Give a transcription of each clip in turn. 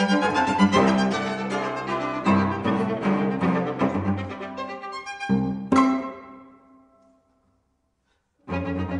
thank you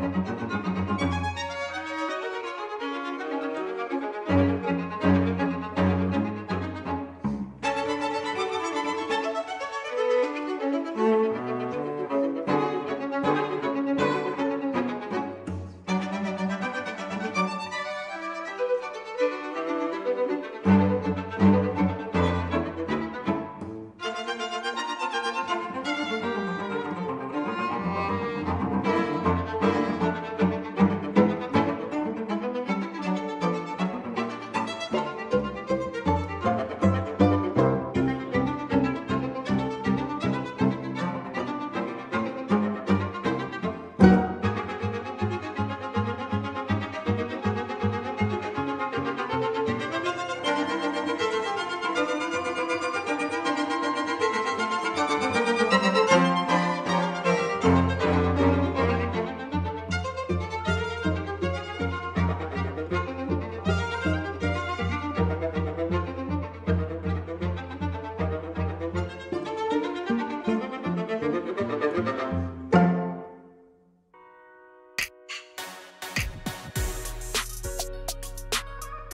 Música